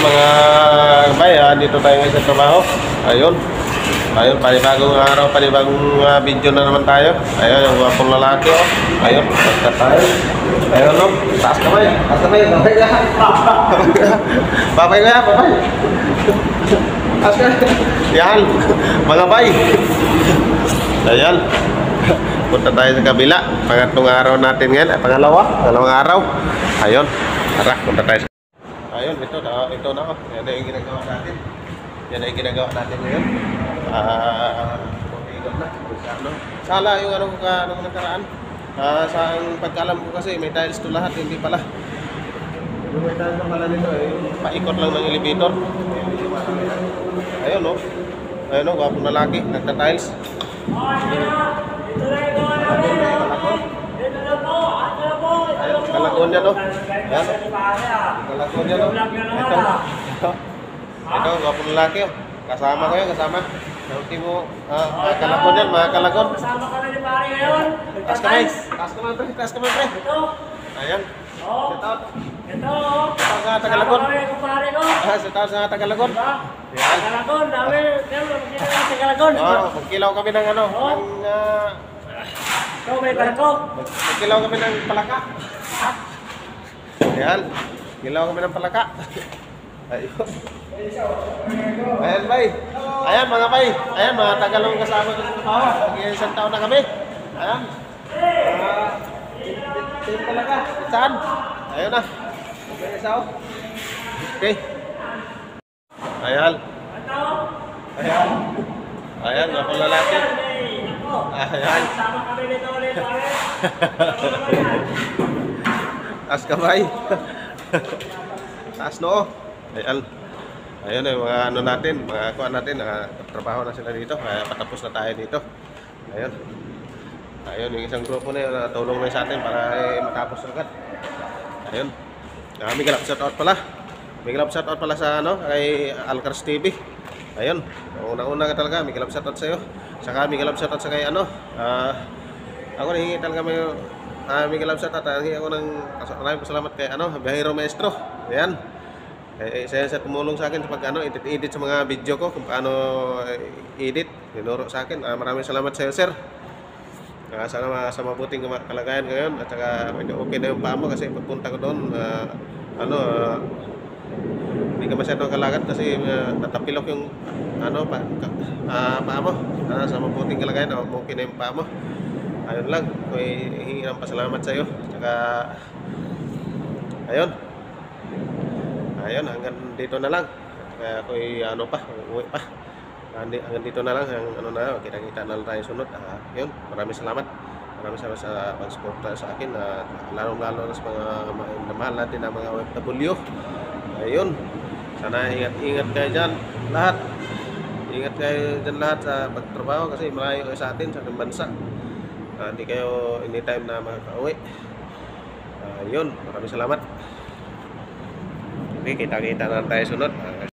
Mga bay, ah, dito tayo ngayon sa trabaho. Ayun. Ayun, panibagong araw, panibagong uh, video na naman tayo. Ayun, yung wapong lalaki oh. Ayun, basta tayo. Ayun no, taas kamay. Taas kamay, babay ka. babay ka, babay. Taas ka. Yan, mga bay. Ayan. Punta tayo sa kabila. Pangatlong araw natin ngayon. Ay, pangalawa. Pangalawang araw. Ayun. Tara, punta tayo Ayun, ito na, ito na. oh. Yan na yung ginagawa natin. Yan na yung ginagawa natin ngayon. Ah, uh, na. Ano? Sala yung ano ka nung nakaraan. Ah, sa ang pagkalam ko kasi may tiles to lahat, hindi pala. Yung may tiles na pala nito eh, paikot lang ng elevator. Ayun no. Ayun no, gwapong lalaki, nagta-tiles. Ayun, kalagon niya no. Yan. Kalagon niya no. Ito. Ito. Ito, gwapong lalaki. oh. Kasama ko yan, kasama. Nauti mo, ah, mga kalagon yan, mga kalagon. Kasama ka na ni pare ngayon. Taas kamay, taas kamay pre, taas kamay pre. Ito. Ayan. Oh. Sit out. Ito. oh. Sit out sa Tagalagon. Kasama ka na kumpare ko. Ah, sit out sa Tagalagon. Diba? Yan. Tagalagon. Dami. Kaya mo, magkita ka sa Tagalagon. Oh, magkilaw kami ng ano, Oh. ng, ah, Ikaw may barko. mag- magkilaw kami ng palaka. Ayan. Kilaw kami ng palaka. Ayun. Ayan, bay. Ayan, mga bay. Ayan, mga tagalong kasama ko sa trabaho. Mag-iisang taon na kami. Ayan. Team talaga. Saan? Ayun na. Okay, isa oh. Okay. Ayan. Ayan. Ayan, pang lalaki. Ako. Ayan. Kasama kami nito ulit pare. Taas kamay. Taas noo. Ayan. Ayun yung mga ano natin, mga kuha natin, nakatrabaho na sila dito. Kaya patapos na tayo dito. Ayun. Ayun, yung isang grupo na yun, tulong na sa atin para eh, matapos agad. Ayun. Uh, may galap shoutout pala. May galap shoutout pala sa ano, kay Alcars TV. Ayun. Unang-una ka talaga, may galap shoutout sa'yo. Saka may galap shoutout sa kay ano, ah, ako nahingi talaga may uh, may galap shoutout. Nahingi ako ng maraming salamat kay ano, Bihero Maestro. Ayan. Eh, isa yan sa tumulong sa akin sa pag ano, edit, edit sa mga video ko kung paano eh, edit. Tinuro sa akin. Ah, maraming salamat sa iyo, sir. Ah, sana sa mabuting kalagayan ngayon at saka medyo okay na yung paa mo kasi pagpunta ko doon ah, ano ah, hindi ka masyadong kalagad kasi ah, natapilok yung ano pa ah, paa mo. Ah, sa mabuting kalagayan ah, okay na yung paa. Ayun lang, may hingi ng pasalamat sa iyo. Saka ayun. Ayun, hanggang dito na lang. Kaya ako'y ano pa, uwi pa. Hanggang hanggang dito na lang, ang ano na, kita-kita na lang tayo sunod. Ah, yun, maraming salamat. Maraming salamat sa pag-suporta sa akin. Uh, Lalo-lalo na sa mga mahal natin na mga OFW. Ayun, sana ingat-ingat kayo dyan lahat. Ingat kayo dyan lahat sa pagtrabaho kasi malayo kayo sa atin sa bansa. Ah, Hindi kayo anytime na makaka-uwi. Ayun, maraming salamat. Okay, kita-kita na tayo sunod. Uh,